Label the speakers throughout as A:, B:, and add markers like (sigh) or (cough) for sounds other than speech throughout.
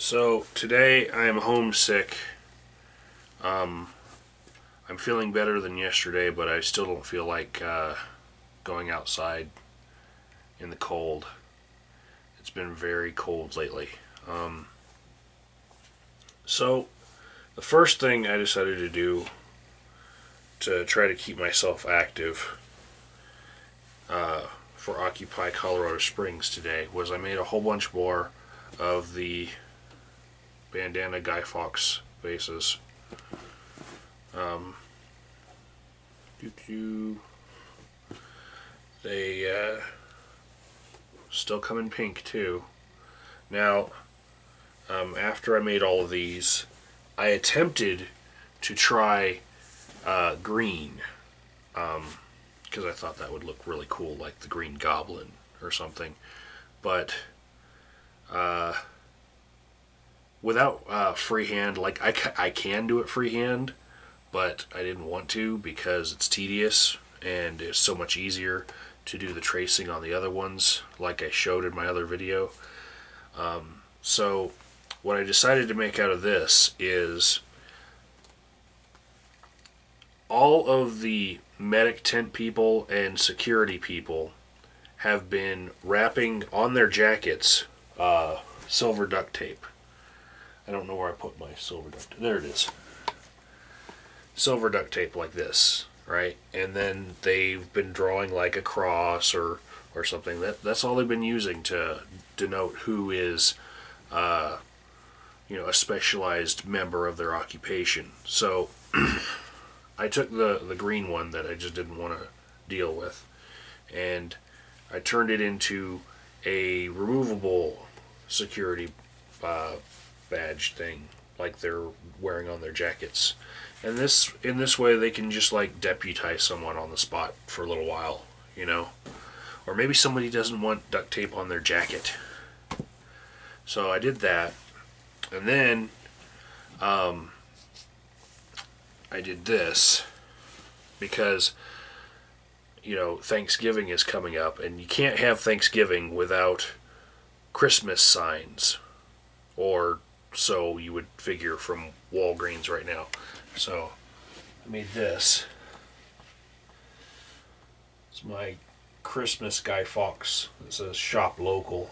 A: So today I am homesick. Um, I'm feeling better than yesterday, but I still don't feel like uh, going outside in the cold. It's been very cold lately. Um, so the first thing I decided to do to try to keep myself active uh, for Occupy Colorado Springs today was I made a whole bunch more of the bandana Guy Fawkes vases. Um. They uh, still come in pink too. Now, um, after I made all of these, I attempted to try uh, green because um, I thought that would look really cool, like the Green Goblin or something. But uh, without uh, freehand, like I, ca I can do it freehand, but I didn't want to because it's tedious and it's so much easier to do the tracing on the other ones like I showed in my other video. Um, so what I decided to make out of this is all of the medic tent people and security people have been wrapping on their jackets uh, silver duct tape. I don't know where I put my silver duct tape. There it is. Silver duct tape like this, right? And then they've been drawing like a cross or or something. That that's all they've been using to denote who is uh, you know, a specialized member of their occupation. So (clears throat) I took the the green one that I just didn't want to deal with and I turned it into a removable security uh, badge thing like they're wearing on their jackets. And this in this way they can just like deputize someone on the spot for a little while, you know. Or maybe somebody doesn't want duct tape on their jacket. So I did that. And then um, I did this because you know Thanksgiving is coming up and you can't have Thanksgiving without Christmas signs or so you would figure from Walgreens right now. So I made this. It's my Christmas Guy Fawkes. It says shop local.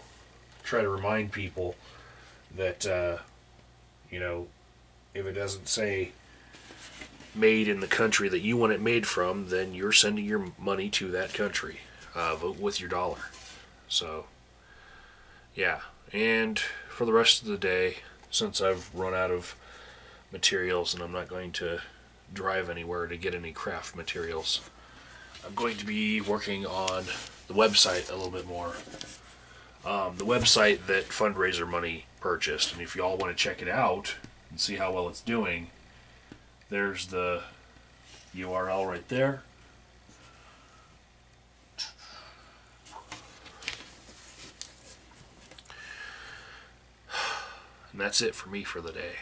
A: Try to remind people that uh, you know if it doesn't say made in the country that you want it made from, then you're sending your money to that country. Uh, with your dollar. So, yeah. And for the rest of the day, since I've run out of materials and I'm not going to drive anywhere to get any craft materials, I'm going to be working on the website a little bit more. Um, the website that fundraiser money purchased, and if y'all want to check it out and see how well it's doing, there's the URL right there. And that's it for me for the day.